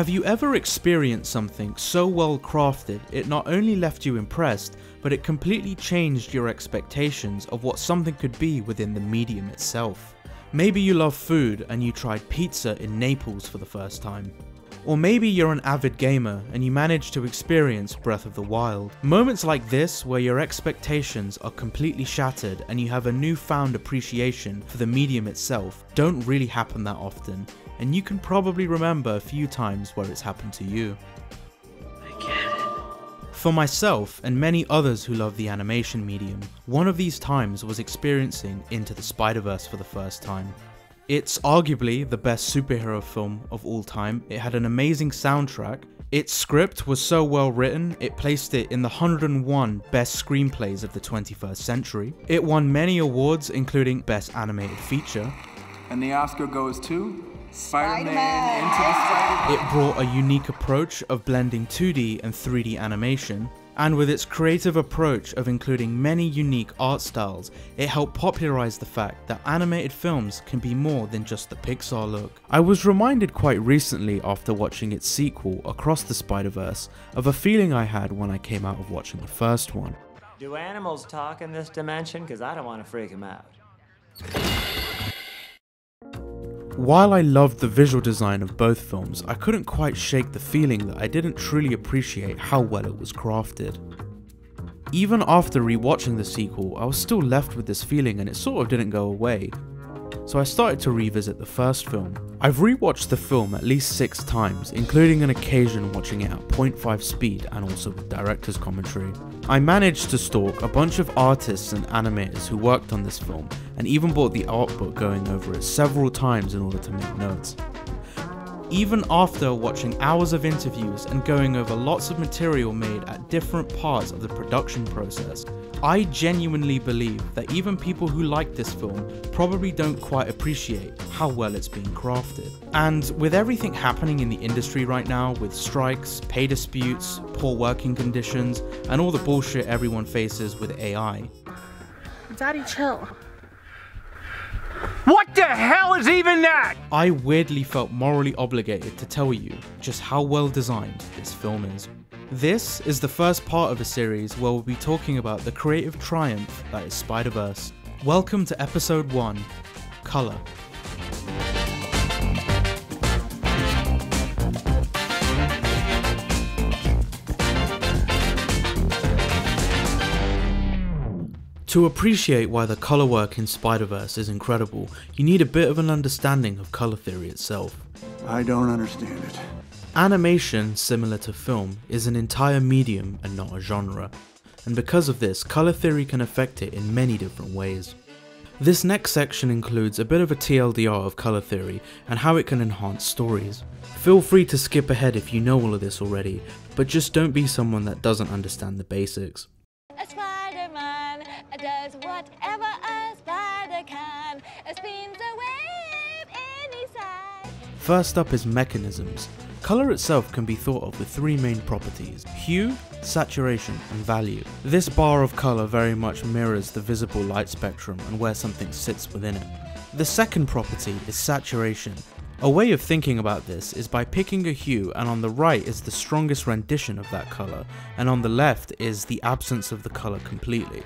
Have you ever experienced something so well crafted it not only left you impressed, but it completely changed your expectations of what something could be within the medium itself? Maybe you love food and you tried pizza in Naples for the first time. Or maybe you're an avid gamer and you managed to experience Breath of the Wild. Moments like this, where your expectations are completely shattered and you have a newfound appreciation for the medium itself, don't really happen that often, and you can probably remember a few times where it's happened to you. For myself and many others who love the animation medium, one of these times was experiencing Into the Spider-Verse for the first time. It's arguably the best superhero film of all time, it had an amazing soundtrack, its script was so well written, it placed it in the 101 best screenplays of the 21st century. It won many awards including Best Animated Feature. And the Oscar goes to Spider-Man Into the Spider-Verse. It brought a unique approach of blending 2D and 3D animation, and with its creative approach of including many unique art styles, it helped popularize the fact that animated films can be more than just the Pixar look. I was reminded quite recently after watching its sequel, Across the Spider-Verse, of a feeling I had when I came out of watching the first one. Do animals talk in this dimension? Because I don't want to freak them out. While I loved the visual design of both films, I couldn't quite shake the feeling that I didn't truly appreciate how well it was crafted. Even after rewatching the sequel, I was still left with this feeling and it sort of didn't go away, so I started to revisit the first film. I've rewatched the film at least six times, including an occasion watching it at 0.5 speed and also with director's commentary. I managed to stalk a bunch of artists and animators who worked on this film, and even bought the art book going over it several times in order to make notes. Even after watching hours of interviews and going over lots of material made at different parts of the production process, I genuinely believe that even people who like this film probably don't quite appreciate how well it's being crafted. And with everything happening in the industry right now, with strikes, pay disputes, poor working conditions, and all the bullshit everyone faces with AI, Daddy, chill. What the hell is even that? I weirdly felt morally obligated to tell you just how well designed this film is. This is the first part of a series where we'll be talking about the creative triumph that is Spider Verse. Welcome to episode 1 Colour. To appreciate why the colour work in Spider Verse is incredible, you need a bit of an understanding of colour theory itself. I don't understand it. Animation, similar to film, is an entire medium and not a genre, and because of this, colour theory can affect it in many different ways. This next section includes a bit of a TLDR of colour theory and how it can enhance stories. Feel free to skip ahead if you know all of this already, but just don't be someone that doesn't understand the basics. First up is mechanisms. Colour itself can be thought of with three main properties, hue, saturation and value. This bar of colour very much mirrors the visible light spectrum and where something sits within it. The second property is saturation. A way of thinking about this is by picking a hue and on the right is the strongest rendition of that colour and on the left is the absence of the colour completely.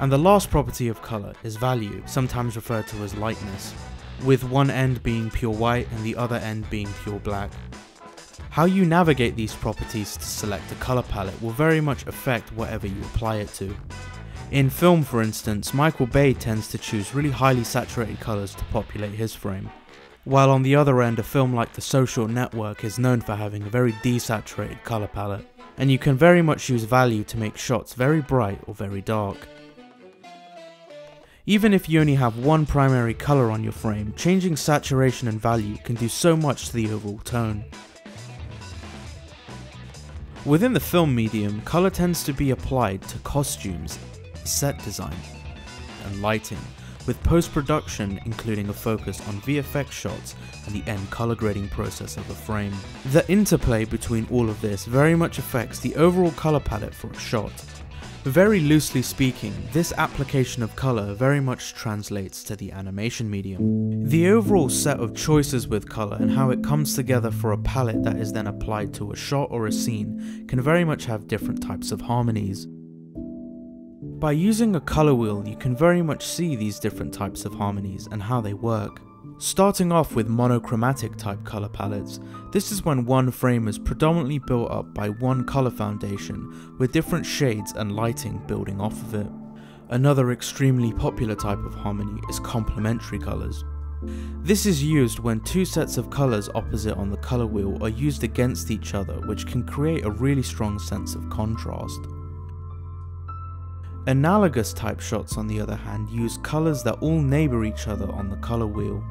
And the last property of colour is value, sometimes referred to as lightness, with one end being pure white and the other end being pure black. How you navigate these properties to select a colour palette will very much affect whatever you apply it to. In film for instance, Michael Bay tends to choose really highly saturated colours to populate his frame, while on the other end a film like The Social Network is known for having a very desaturated colour palette, and you can very much use value to make shots very bright or very dark. Even if you only have one primary colour on your frame, changing saturation and value can do so much to the overall tone. Within the film medium, colour tends to be applied to costumes, set design, and lighting, with post-production including a focus on VFX shots and the end colour grading process of a frame. The interplay between all of this very much affects the overall colour palette for a shot. Very loosely speaking, this application of colour very much translates to the animation medium. The overall set of choices with colour and how it comes together for a palette that is then applied to a shot or a scene can very much have different types of harmonies. By using a colour wheel, you can very much see these different types of harmonies and how they work. Starting off with monochromatic type colour palettes, this is when one frame is predominantly built up by one colour foundation with different shades and lighting building off of it. Another extremely popular type of harmony is complementary colours. This is used when two sets of colours opposite on the colour wheel are used against each other which can create a really strong sense of contrast. Analogous type shots on the other hand use colours that all neighbour each other on the colour wheel.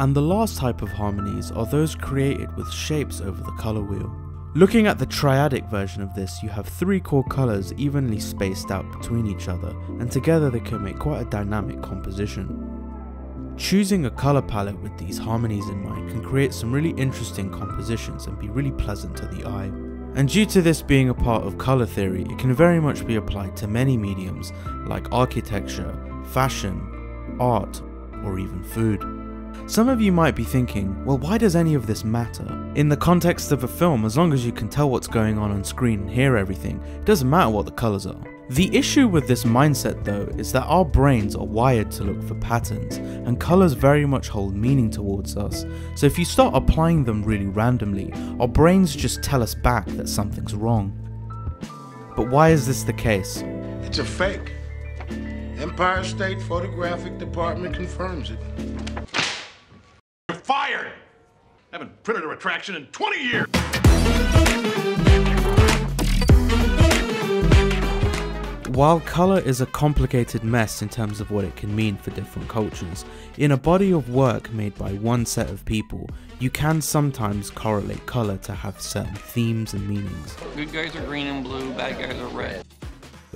And the last type of harmonies are those created with shapes over the colour wheel. Looking at the triadic version of this, you have three core colours evenly spaced out between each other, and together they can make quite a dynamic composition. Choosing a colour palette with these harmonies in mind can create some really interesting compositions and be really pleasant to the eye. And due to this being a part of colour theory, it can very much be applied to many mediums like architecture, fashion, art, or even food. Some of you might be thinking, well why does any of this matter? In the context of a film, as long as you can tell what's going on on screen and hear everything, it doesn't matter what the colours are. The issue with this mindset though is that our brains are wired to look for patterns, and colours very much hold meaning towards us, so if you start applying them really randomly, our brains just tell us back that something's wrong. But why is this the case? It's a fake. Empire State Photographic Department confirms it. You're fired! I haven't printed a retraction in 20 years! While colour is a complicated mess in terms of what it can mean for different cultures, in a body of work made by one set of people, you can sometimes correlate colour to have certain themes and meanings. Good guys are green and blue, bad guys are red.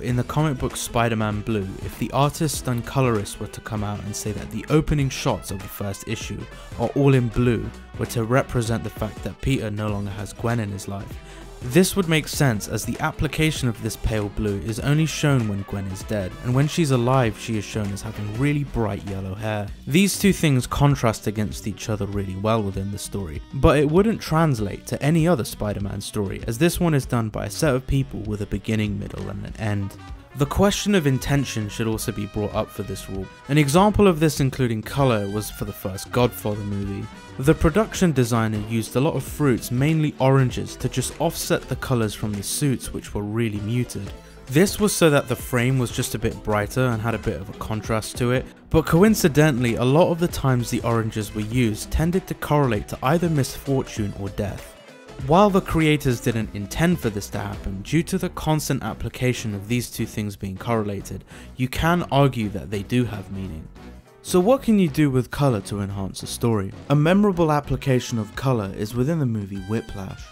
In the comic book Spider-Man Blue, if the artist and colorist were to come out and say that the opening shots of the first issue are all in blue, were to represent the fact that Peter no longer has Gwen in his life, this would make sense as the application of this pale blue is only shown when Gwen is dead, and when she's alive she is shown as having really bright yellow hair. These two things contrast against each other really well within the story, but it wouldn't translate to any other Spider-Man story as this one is done by a set of people with a beginning, middle and an end. The question of intention should also be brought up for this rule. An example of this including colour was for the first Godfather movie. The production designer used a lot of fruits, mainly oranges, to just offset the colours from the suits which were really muted. This was so that the frame was just a bit brighter and had a bit of a contrast to it, but coincidentally a lot of the times the oranges were used tended to correlate to either misfortune or death. While the creators didn't intend for this to happen, due to the constant application of these two things being correlated, you can argue that they do have meaning. So what can you do with colour to enhance a story? A memorable application of colour is within the movie Whiplash.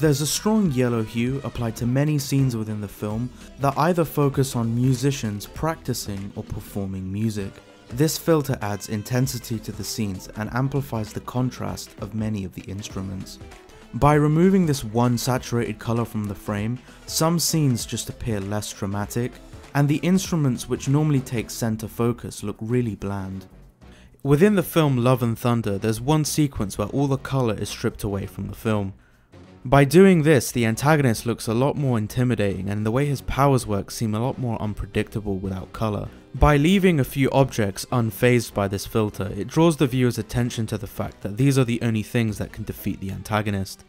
There's a strong yellow hue applied to many scenes within the film that either focus on musicians practicing or performing music. This filter adds intensity to the scenes and amplifies the contrast of many of the instruments. By removing this one saturated colour from the frame, some scenes just appear less dramatic, and the instruments which normally take center focus look really bland. Within the film Love and Thunder, there's one sequence where all the colour is stripped away from the film. By doing this, the antagonist looks a lot more intimidating and the way his powers work seem a lot more unpredictable without colour. By leaving a few objects unfazed by this filter, it draws the viewer's attention to the fact that these are the only things that can defeat the antagonist.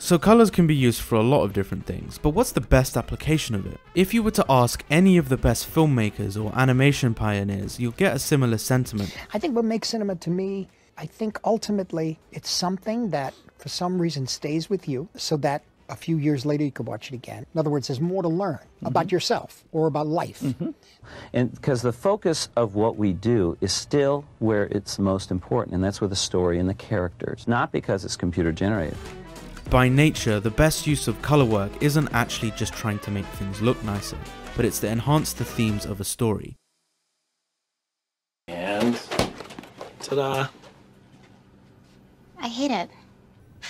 So colours can be used for a lot of different things, but what's the best application of it? If you were to ask any of the best filmmakers or animation pioneers, you'll get a similar sentiment. I think what makes cinema to me, I think ultimately it's something that for some reason stays with you so that a few years later you could watch it again. In other words, there's more to learn mm-hmm. about yourself or about life. Mm-hmm. And because the focus of what we do is still where it's most important, and that's with the story and the characters, not because it's computer generated. By nature, the best use of colour work isn't actually just trying to make things look nicer, but it's to enhance the themes of a story. And ta-da! I hate it.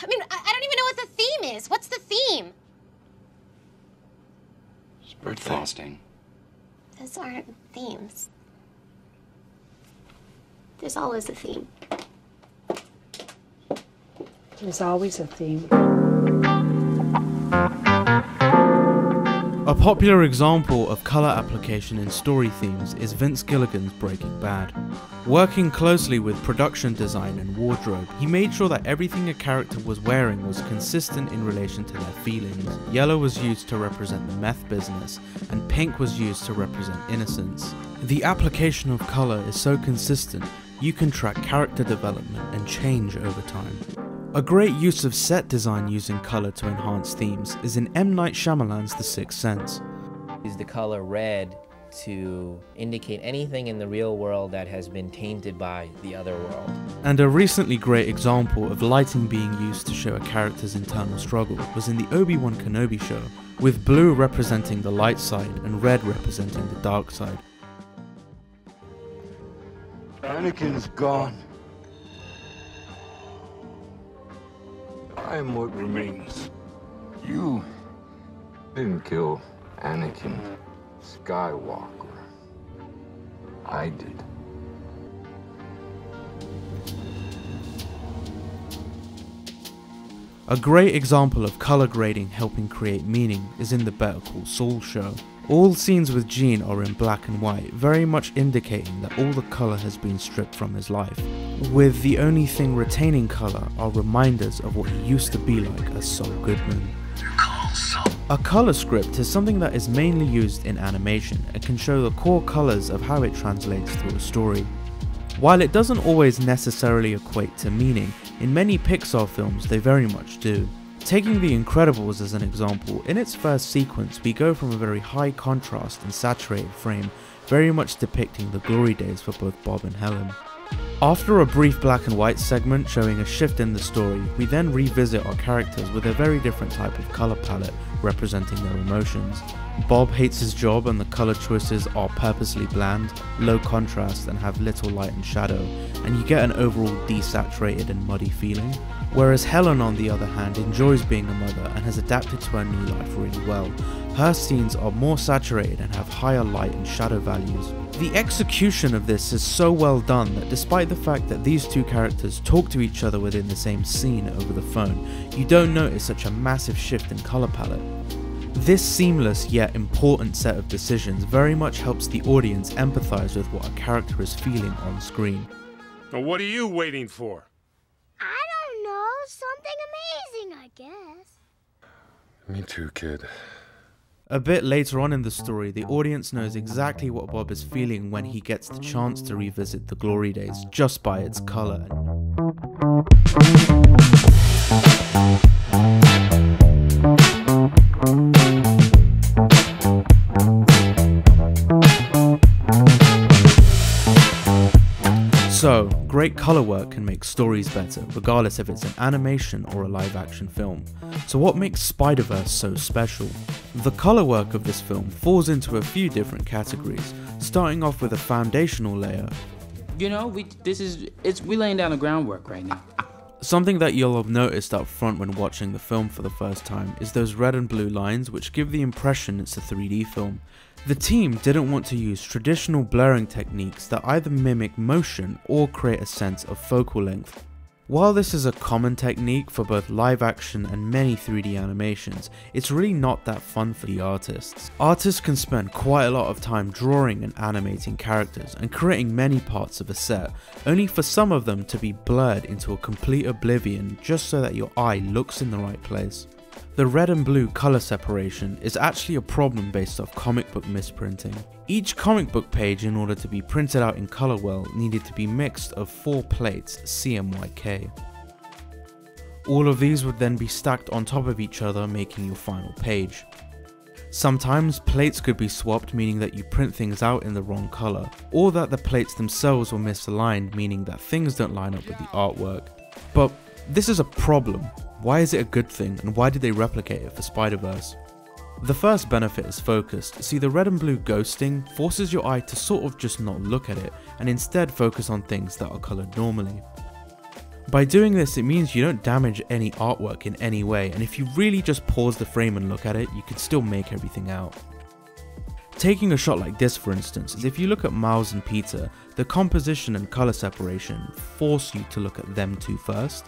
I mean, I, I don't even know what the theme is. What's the theme? Bird frosting. Those aren't themes. There's always a theme. There's always a theme. A popular example of colour application in story themes is Vince Gilligan's Breaking Bad. Working closely with production design and wardrobe, he made sure that everything a character was wearing was consistent in relation to their feelings. Yellow was used to represent the meth business, and pink was used to represent innocence. The application of colour is so consistent, you can track character development and change over time. A great use of set design using colour to enhance themes is in M. Night Shyamalan's The Sixth Sense. Use the color red to indicate anything in the real world that has been tainted by the other world. And a recently great example of lighting being used to show a character's internal struggle was in the Obi-Wan Kenobi show, with blue representing the light side and red representing the dark side. Anakin's gone. I am what remains. You didn't kill Anakin Skywalker. I did. A great example of colour grading helping create meaning is in the Better Call Saul show. All scenes with Gene are in black and white, very much indicating that all the colour has been stripped from his life, with the only thing retaining colour are reminders of what he used to be like as Saul Goodman. A colour script is something that is mainly used in animation and can show the core colours of how it translates through a story. While it doesn't always necessarily equate to meaning, in many Pixar films they very much do. Taking The Incredibles as an example, in its first sequence we go from a very high contrast and saturated frame, very much depicting the glory days for both Bob and Helen. After a brief black and white segment showing a shift in the story, we then revisit our characters with a very different type of colour palette representing their emotions. Bob hates his job and the colour choices are purposely bland, low contrast and have little light and shadow, and you get an overall desaturated and muddy feeling. Whereas Helen on the other hand enjoys being a mother and has adapted to her new life really well. Her scenes are more saturated and have higher light and shadow values. The execution of this is so well done that despite the fact that these two characters talk to each other within the same scene over the phone, you don't notice such a massive shift in colour palette. This seamless yet important set of decisions very much helps the audience empathise with what a character is feeling on screen. Now what are you waiting for? I don't know. Something amazing, I guess. Me too, kid. A bit later on in the story, the audience knows exactly what Bob is feeling when he gets the chance to revisit the glory days just by its colour. So, great colour work can make stories better, regardless if it's an animation or a live action film. So what makes Spider-Verse so special? The colour work of this film falls into a few different categories, starting off with a foundational layer. You know, we this is it's we laying down the groundwork right now. Something that you'll have noticed up front when watching the film for the first time is those red and blue lines which give the impression it's a 3D film. The team didn't want to use traditional blurring techniques that either mimic motion or create a sense of focal length. While this is a common technique for both live action and many 3D animations, it's really not that fun for the artists. Artists can spend quite a lot of time drawing and animating characters and creating many parts of a set, only for some of them to be blurred into a complete oblivion just so that your eye looks in the right place. The red and blue colour separation is actually a problem based off comic book misprinting. Each comic book page in order to be printed out in colour well needed to be mixed of 4 plates CMYK. All of these would then be stacked on top of each other making your final page. Sometimes plates could be swapped meaning that you print things out in the wrong colour, or that the plates themselves were misaligned meaning that things don't line up with the artwork. But this is a problem. Why is it a good thing and why did they replicate it for Spider-Verse? The first benefit is focused. See the red and blue ghosting forces your eye to sort of just not look at it and instead focus on things that are coloured normally. By doing this it means you don't damage any artwork in any way and if you really just pause the frame and look at it you can still make everything out. Taking a shot like this for instance, if you look at Miles and Peter, the composition and colour separation force you to look at them two first.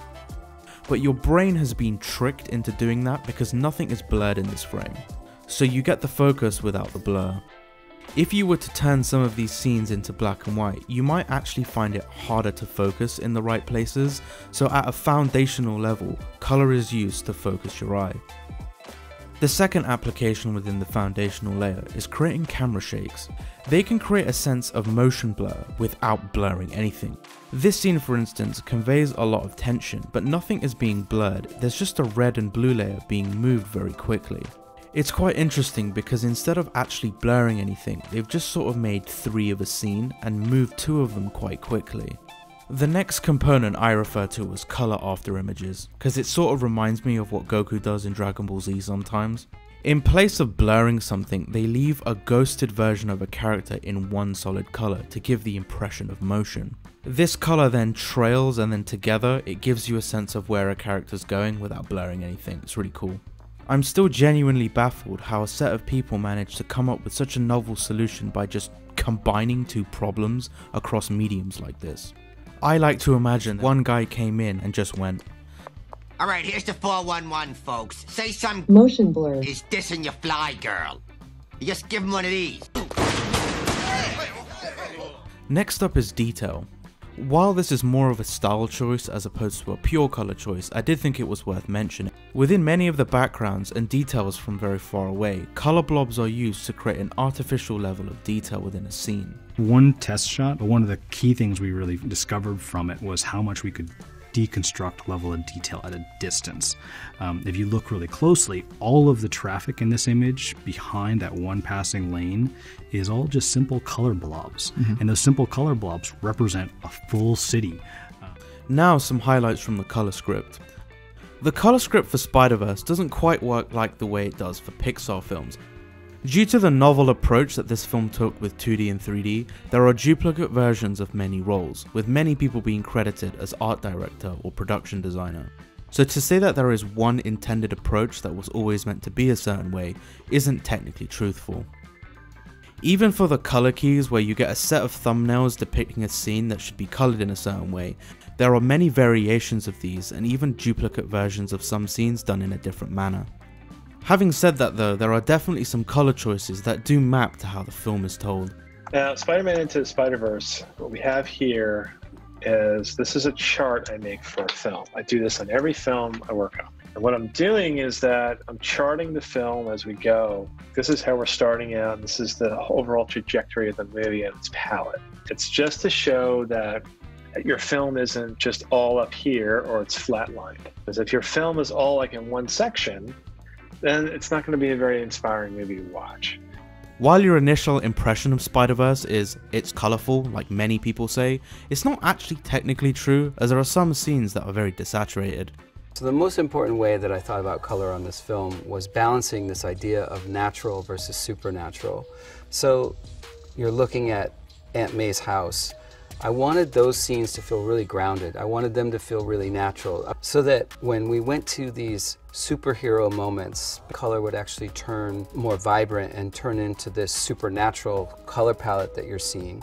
But your brain has been tricked into doing that because nothing is blurred in this frame. So you get the focus without the blur. If you were to turn some of these scenes into black and white, you might actually find it harder to focus in the right places, so at a foundational level, colour is used to focus your eye. The second application within the foundational layer is creating camera shakes. They can create a sense of motion blur without blurring anything. This scene for instance conveys a lot of tension, but nothing is being blurred, there's just a red and blue layer being moved very quickly. It's quite interesting because instead of actually blurring anything, they've just sort of made three of a scene and moved two of them quite quickly. The next component I refer to as color after images, because it sort of reminds me of what Goku does in Dragon Ball Z sometimes. In place of blurring something, they leave a ghosted version of a character in one solid color to give the impression of motion. This color then trails and then together it gives you a sense of where a character's going without blurring anything, it's really cool. I'm still genuinely baffled how a set of people managed to come up with such a novel solution by just combining two problems across mediums like this. I like to imagine one guy came in and just went, All right, here's the 411, folks. Say some Motion blur. is dissing your fly girl. You just give him one of these. Next up is detail. While this is more of a style choice as opposed to a pure colour choice, I did think it was worth mentioning. Within many of the backgrounds and details from very far away, colour blobs are used to create an artificial level of detail within a scene. One test shot, but one of the key things we really discovered from it was how much we could deconstruct level of detail at a distance. Um, if you look really closely, all of the traffic in this image behind that one passing lane is all just simple color blobs. Mhm. And those simple color blobs represent a full city. Now some highlights from the colour script. The colour script for Spider-Verse doesn't quite work like the way it does for Pixar films. Due to the novel approach that this film took with 2D and 3D, there are duplicate versions of many roles, with many people being credited as art director or production designer. So to say that there is one intended approach that was always meant to be a certain way isn't technically truthful. Even for the color keys where you get a set of thumbnails depicting a scene that should be colored in a certain way, there are many variations of these and even duplicate versions of some scenes done in a different manner. Having said that though, there are definitely some color choices that do map to how the film is told. Now, Spider-Man Into the Spider-Verse, what we have here is this is a chart I make for a film. I do this on every film I work on. And what I'm doing is that I'm charting the film as we go. This is how we're starting out. This is the overall trajectory of the movie and its palette. It's just to show that your film isn't just all up here or it's flatlined. Because if your film is all like in one section, then it's not going to be a very inspiring movie to watch. While your initial impression of Spider-Verse is it's colourful, like many people say, it's not actually technically true as there are some scenes that are very desaturated. So the most important way that I thought about color on this film was balancing this idea of natural versus supernatural. So you're looking at Aunt May's house. I wanted those scenes to feel really grounded. I wanted them to feel really natural so that when we went to these superhero moments, color would actually turn more vibrant and turn into this supernatural color palette that you're seeing.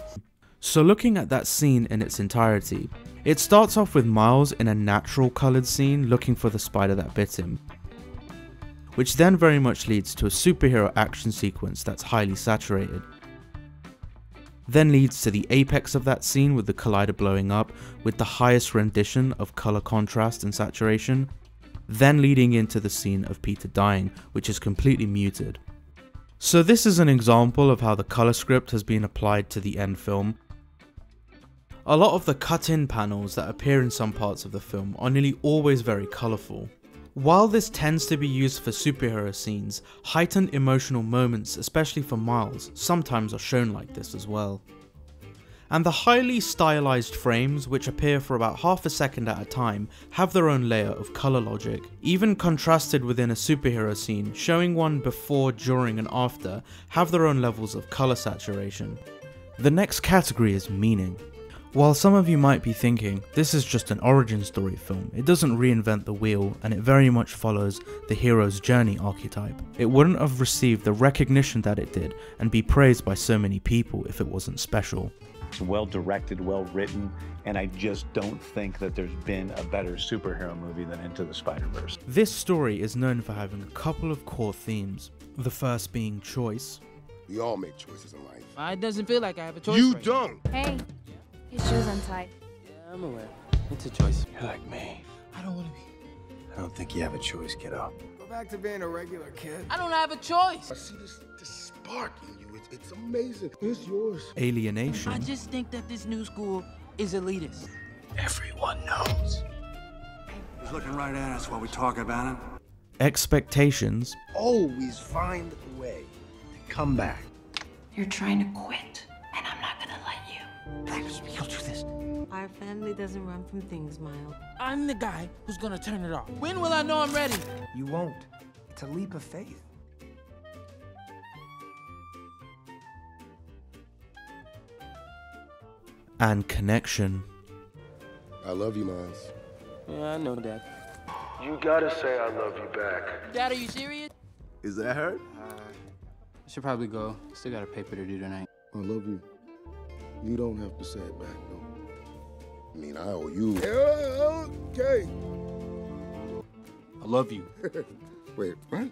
So looking at that scene in its entirety, it starts off with Miles in a natural coloured scene looking for the spider that bit him, which then very much leads to a superhero action sequence that's highly saturated. Then leads to the apex of that scene with the collider blowing up with the highest rendition of colour contrast and saturation, then leading into the scene of Peter dying, which is completely muted. So this is an example of how the colour script has been applied to the end film. A lot of the cut-in panels that appear in some parts of the film are nearly always very colourful. While this tends to be used for superhero scenes, heightened emotional moments, especially for Miles, sometimes are shown like this as well. And the highly stylized frames, which appear for about half a second at a time, have their own layer of colour logic, even contrasted within a superhero scene, showing one before, during and after, have their own levels of colour saturation. The next category is meaning. While some of you might be thinking, this is just an origin story film, it doesn't reinvent the wheel and it very much follows the hero's journey archetype. It wouldn't have received the recognition that it did and be praised by so many people if it wasn't special. It's well directed, well written, and I just don't think that there's been a better superhero movie than Into the Spider Verse. This story is known for having a couple of core themes. The first being choice. We all make choices in life. Uh, it doesn't feel like I have a choice. You right don't. Hey, his shoes untied. Yeah, I'm aware. It's a choice. You're like me. I don't want to be. I don't think you have a choice, kiddo. Go back to being a regular kid. I don't have a choice. I see this, this spark in you. It's, it's amazing. It's yours. Alienation. I just think that this new school is elitist. Everyone knows. He's looking right at us while we talk about him. Expectations. Always find a way to come back. You're trying to quit, let you. Promise me you'll do this. Our family doesn't run from things, Miles. I'm the guy who's gonna turn it off. When will I know I'm ready? You won't. It's a leap of faith. And connection. I love you, Miles. Yeah, I know that. You gotta say I love you back. Dad, are you serious? Is that her? Uh, I should probably go. Still got a paper to do tonight. I love you. You don't have to say it back, though. I mean, I owe you. Yeah, Okay. I love you. Wait, what?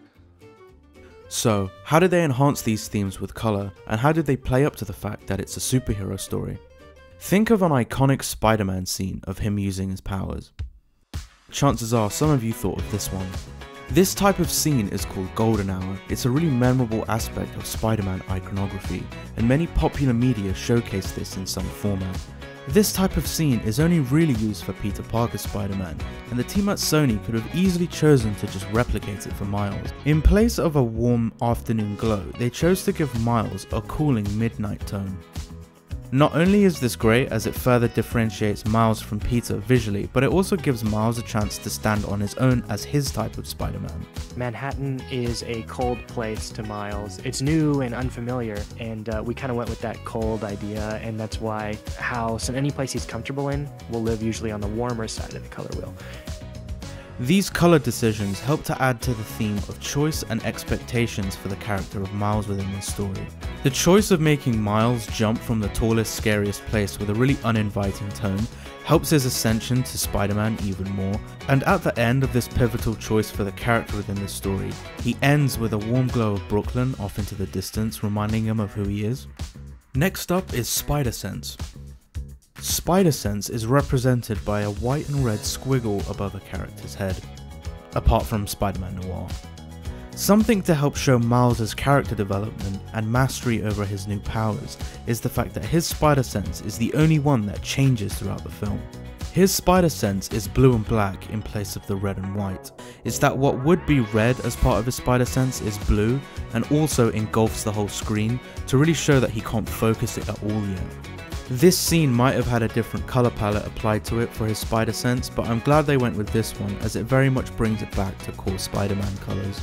So, how did they enhance these themes with colour, and how did they play up to the fact that it's a superhero story? Think of an iconic Spider Man scene of him using his powers. Chances are some of you thought of this one. This type of scene is called Golden Hour. It's a really memorable aspect of Spider Man iconography, and many popular media showcase this in some format. This type of scene is only really used for Peter Parker Spider-Man, and the team at Sony could have easily chosen to just replicate it for Miles. In place of a warm afternoon glow, they chose to give Miles a cooling midnight tone. Not only is this great as it further differentiates Miles from Peter visually, but it also gives Miles a chance to stand on his own as his type of Spider-Man. Manhattan is a cold place to Miles. It's new and unfamiliar, and uh, we kind of went with that cold idea, and that's why House and any place he's comfortable in will live usually on the warmer side of the color wheel. These color decisions help to add to the theme of choice and expectations for the character of Miles within this story. The choice of making Miles jump from the tallest, scariest place with a really uninviting tone helps his ascension to Spider-Man even more, and at the end of this pivotal choice for the character within this story, he ends with a warm glow of Brooklyn off into the distance reminding him of who he is. Next up is Spider Sense. Spider Sense is represented by a white and red squiggle above a character's head, apart from Spider-Man Noir. Something to help show Miles' character development and mastery over his new powers is the fact that his spider sense is the only one that changes throughout the film. His spider sense is blue and black in place of the red and white. It's that what would be red as part of his spider sense is blue and also engulfs the whole screen to really show that he can't focus it at all yet. This scene might have had a different colour palette applied to it for his spider sense, but I'm glad they went with this one as it very much brings it back to core Spider-Man colours.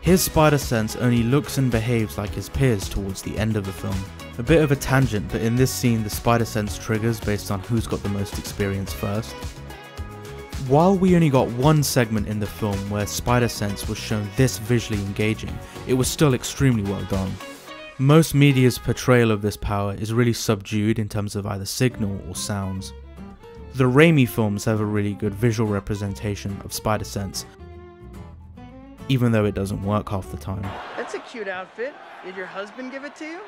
His spider sense only looks and behaves like his peers towards the end of the film. A bit of a tangent, but in this scene the spider sense triggers based on who's got the most experience first. While we only got one segment in the film where spider sense was shown this visually engaging, it was still extremely well done. Most media's portrayal of this power is really subdued in terms of either signal or sounds. The Raimi films have a really good visual representation of spider sense, even though it doesn't work half the time. That's a cute outfit. Did your husband give it to you?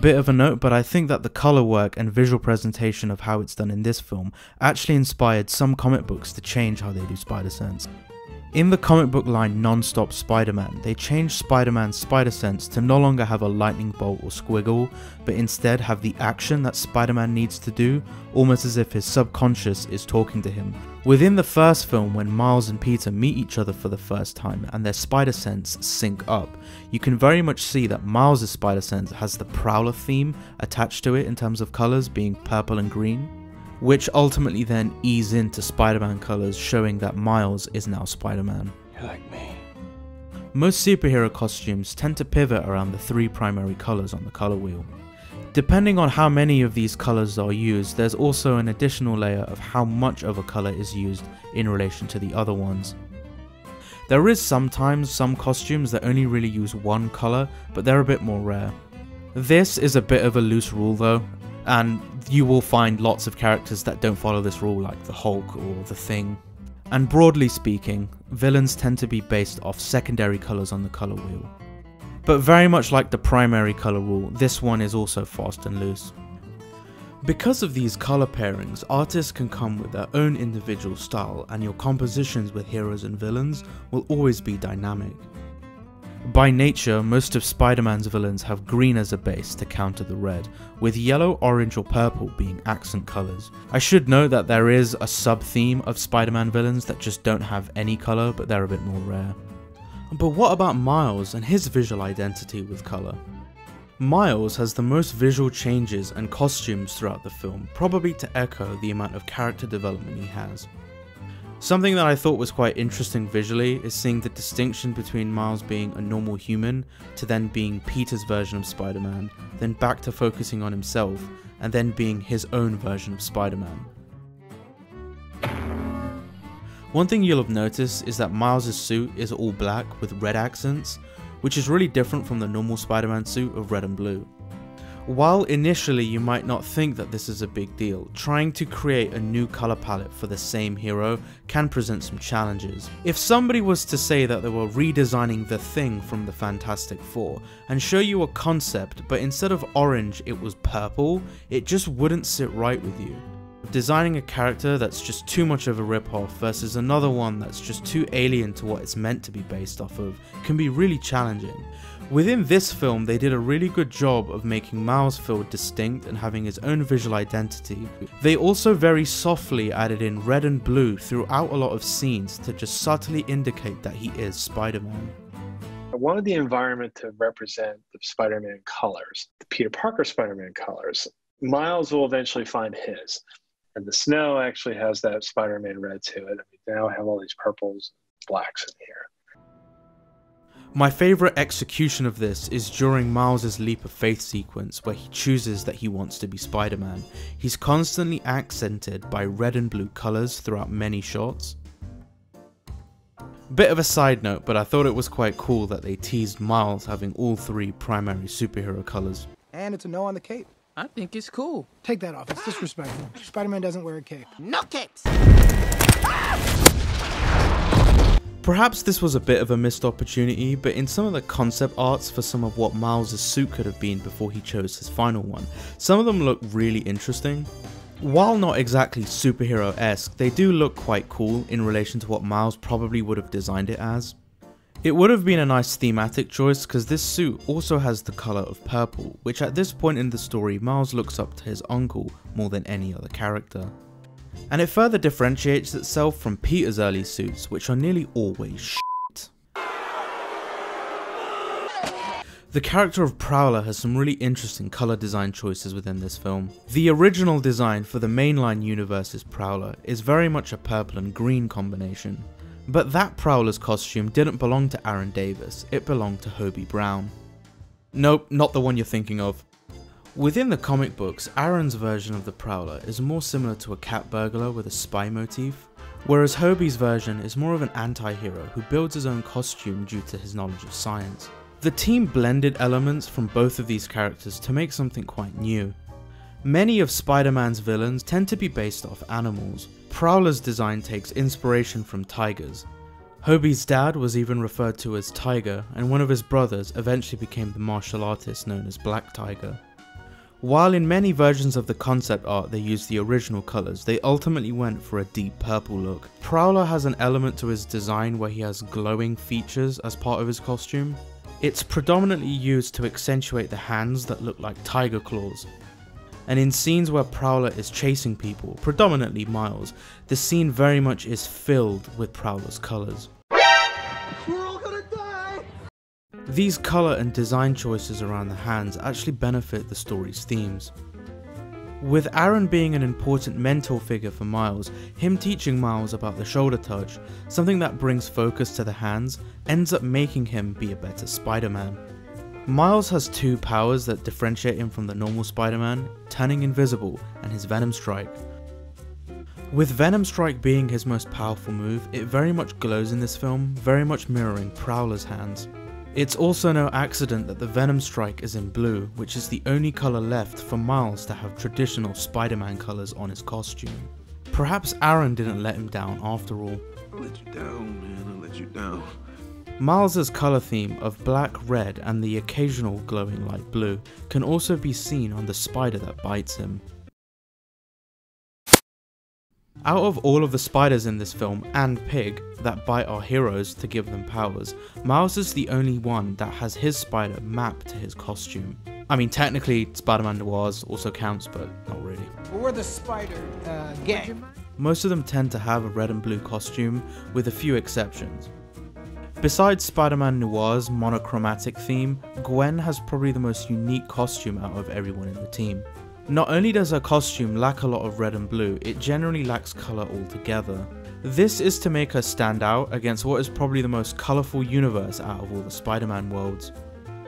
Bit of a note, but I think that the color work and visual presentation of how it's done in this film actually inspired some comic books to change how they do spider sense. In the comic book line Non-Stop Spider-Man, they changed Spider-Man's spider sense to no longer have a lightning bolt or squiggle, but instead have the action that Spider-Man needs to do, almost as if his subconscious is talking to him. Within the first film, when Miles and Peter meet each other for the first time and their spider sense sync up, you can very much see that Miles' spider sense has the Prowler theme attached to it in terms of colours being purple and green which ultimately then ease into Spider-Man colours showing that Miles is now Spider-Man. You're like me. Most superhero costumes tend to pivot around the three primary colours on the colour wheel. Depending on how many of these colours are used, there's also an additional layer of how much of a colour is used in relation to the other ones. There is sometimes some costumes that only really use one colour, but they're a bit more rare. This is a bit of a loose rule though, and you will find lots of characters that don't follow this rule like the Hulk or the Thing. And broadly speaking, villains tend to be based off secondary colours on the colour wheel. But very much like the primary colour rule, this one is also fast and loose. Because of these colour pairings, artists can come with their own individual style and your compositions with heroes and villains will always be dynamic. By nature, most of Spider-Man's villains have green as a base to counter the red, with yellow, orange or purple being accent colours. I should note that there is a sub-theme of Spider-Man villains that just don't have any colour but they're a bit more rare. But what about Miles and his visual identity with colour? Miles has the most visual changes and costumes throughout the film, probably to echo the amount of character development he has. Something that I thought was quite interesting visually is seeing the distinction between Miles being a normal human to then being Peter's version of Spider-Man, then back to focusing on himself, and then being his own version of Spider-Man. One thing you'll have noticed is that Miles' suit is all black with red accents, which is really different from the normal Spider-Man suit of red and blue. While initially you might not think that this is a big deal, trying to create a new color palette for the same hero can present some challenges. If somebody was to say that they were redesigning the thing from the Fantastic Four and show you a concept but instead of orange it was purple, it just wouldn't sit right with you. Designing a character that's just too much of a ripoff versus another one that's just too alien to what it's meant to be based off of can be really challenging. Within this film, they did a really good job of making Miles feel distinct and having his own visual identity. They also very softly added in red and blue throughout a lot of scenes to just subtly indicate that he is Spider-Man. I wanted the environment to represent the Spider-Man colors, the Peter Parker Spider-Man colors. Miles will eventually find his. And the snow actually has that Spider-Man red to it. I now I have all these purples, and blacks in here. My favourite execution of this is during Miles' leap of faith sequence where he chooses that he wants to be Spider-Man. He's constantly accented by red and blue colours throughout many shots. Bit of a side note, but I thought it was quite cool that they teased Miles having all three primary superhero colours. And it's a no on the cape. I think it's cool. Take that off. It's disrespectful. Spider-Man doesn't wear a cape. No capes! Perhaps this was a bit of a missed opportunity, but in some of the concept arts for some of what Miles' suit could have been before he chose his final one, some of them look really interesting. While not exactly superhero-esque, they do look quite cool in relation to what Miles probably would have designed it as. It would have been a nice thematic choice because this suit also has the colour of purple, which at this point in the story Miles looks up to his uncle more than any other character and it further differentiates itself from Peter's early suits, which are nearly always shit. The character of Prowler has some really interesting colour design choices within this film. The original design for the mainline universe's Prowler is very much a purple and green combination. But that Prowler's costume didn't belong to Aaron Davis, it belonged to Hobie Brown. Nope, not the one you're thinking of. Within the comic books, Aaron's version of the Prowler is more similar to a cat burglar with a spy motif, whereas Hobie's version is more of an anti-hero who builds his own costume due to his knowledge of science. The team blended elements from both of these characters to make something quite new. Many of Spider-Man's villains tend to be based off animals. Prowler's design takes inspiration from tigers. Hobie's dad was even referred to as Tiger, and one of his brothers eventually became the martial artist known as Black Tiger. While in many versions of the concept art they used the original colours, they ultimately went for a deep purple look. Prowler has an element to his design where he has glowing features as part of his costume. It's predominantly used to accentuate the hands that look like tiger claws. And in scenes where Prowler is chasing people, predominantly Miles, the scene very much is filled with Prowler's colours. These colour and design choices around the hands actually benefit the story's themes. With Aaron being an important mentor figure for Miles, him teaching Miles about the shoulder touch, something that brings focus to the hands, ends up making him be a better Spider-Man. Miles has two powers that differentiate him from the normal Spider-Man, turning invisible and his Venom Strike. With Venom Strike being his most powerful move, it very much glows in this film, very much mirroring Prowler's hands. It's also no accident that the Venom Strike is in blue, which is the only colour left for Miles to have traditional Spider-Man colours on his costume. Perhaps Aaron didn't let him down after all. I let you down, man. I let you down. Miles's colour theme of black, red and the occasional glowing light blue can also be seen on the spider that bites him. Out of all of the spiders in this film, and Pig, that bite our heroes to give them powers, Miles is the only one that has his spider mapped to his costume. I mean, technically, Spider-Man Noirs also counts, but not really. We're the Spider uh, Gang. Most of them tend to have a red and blue costume, with a few exceptions. Besides Spider-Man Noir's monochromatic theme, Gwen has probably the most unique costume out of everyone in the team. Not only does her costume lack a lot of red and blue, it generally lacks colour altogether. This is to make her stand out against what is probably the most colourful universe out of all the Spider-Man worlds.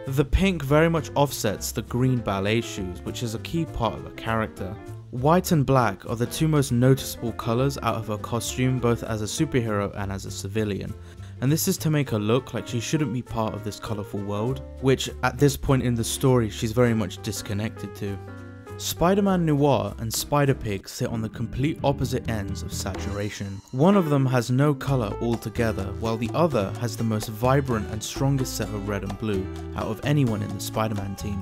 The pink very much offsets the green ballet shoes, which is a key part of her character. White and black are the two most noticeable colours out of her costume both as a superhero and as a civilian, and this is to make her look like she shouldn't be part of this colourful world, which at this point in the story she's very much disconnected to. Spider-Man Noir and Spider-Pig sit on the complete opposite ends of saturation. One of them has no colour altogether, while the other has the most vibrant and strongest set of red and blue out of anyone in the Spider-Man team.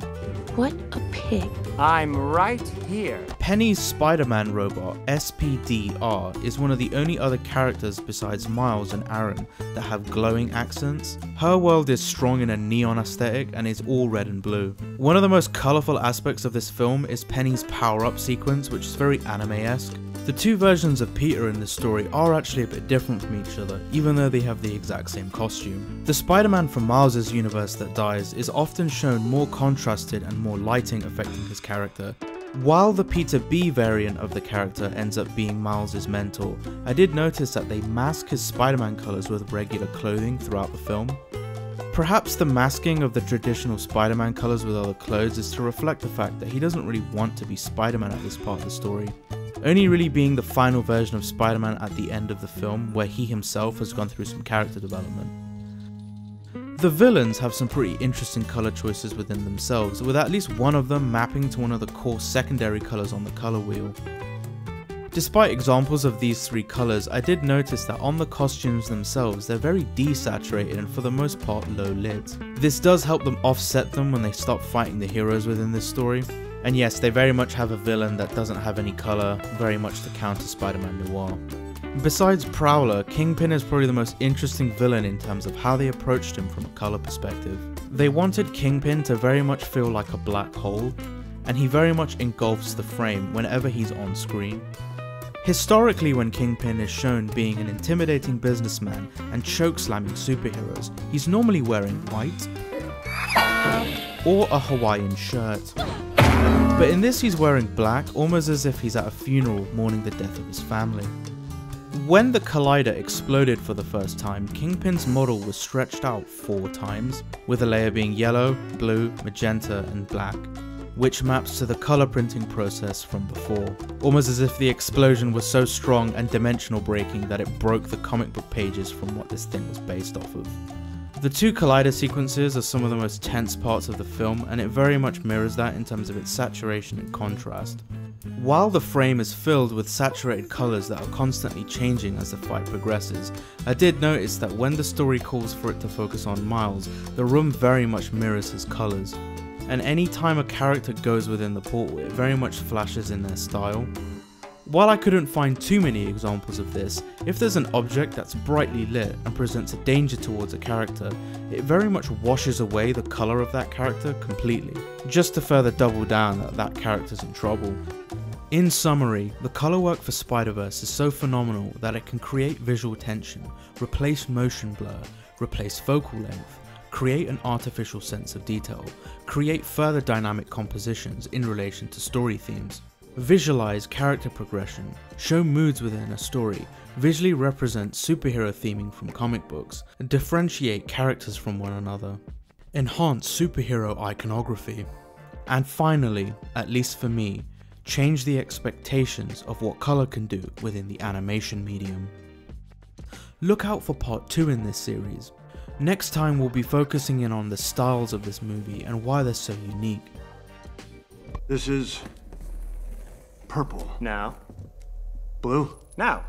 What a pig. I'm right here. Peni's Spider-Man robot, SPDR, is one of the only other characters besides Miles and Aaron that have glowing accents. Her world is strong in a neon aesthetic and is all red and blue. One of the most colourful aspects of this film is Peni's power-up sequence, which is very anime-esque. The two versions of Peter in this story are actually a bit different from each other, even though they have the exact same costume. The Spider-Man from Miles' universe that dies is often shown more contrasted and more lighting affecting his character. While the Peter B variant of the character ends up being Miles' mentor, I did notice that they mask his Spider-Man colours with regular clothing throughout the film. Perhaps the masking of the traditional Spider-Man colours with other clothes is to reflect the fact that he doesn't really want to be Spider-Man at this part of the story, only really being the final version of Spider-Man at the end of the film where he himself has gone through some character development. The villains have some pretty interesting colour choices within themselves, with at least one of them mapping to one of the core secondary colours on the colour wheel. Despite examples of these three colours, I did notice that on the costumes themselves, they're very desaturated and for the most part low lit. This does help them offset them when they stop fighting the heroes within this story. And yes, they very much have a villain that doesn't have any colour, very much to counter Spider-Man Noir. Besides Prowler, Kingpin is probably the most interesting villain in terms of how they approached him from a colour perspective. They wanted Kingpin to very much feel like a black hole, and he very much engulfs the frame whenever he's on screen. Historically, when Kingpin is shown being an intimidating businessman and choke-slamming superheroes, he's normally wearing white or a Hawaiian shirt. But in this he's wearing black, almost as if he's at a funeral mourning the death of his family. When the Collider exploded for the first time, Kingpin's model was stretched out four times, with a layer being yellow, blue, magenta, and black which maps to the color printing process from before, almost as if the explosion was so strong and dimensional breaking that it broke the comic book pages from what this thing was based off of. The two collider sequences are some of the most tense parts of the film, and it very much mirrors that in terms of its saturation and contrast. While the frame is filled with saturated colours that are constantly changing as the fight progresses, I did notice that when the story calls for it to focus on Miles, the room very much mirrors his colours and any time a character goes within the portal it very much flashes in their style. While I couldn't find too many examples of this, if there's an object that's brightly lit and presents a danger towards a character, it very much washes away the colour of that character completely, just to further double down that that character's in trouble. In summary, the colour work for Spider-Verse is so phenomenal that it can create visual tension, replace motion blur, replace focal length, create an artificial sense of detail, create further dynamic compositions in relation to story themes, visualize character progression, show moods within a story, visually represent superhero theming from comic books, and differentiate characters from one another. enhance superhero iconography, and finally, at least for me, change the expectations of what colour can do within the animation medium. Look out for part 2 in this series. Next time we'll be focusing in on the styles of this movie and why they're so unique. This is purple. Now. Blue. Now.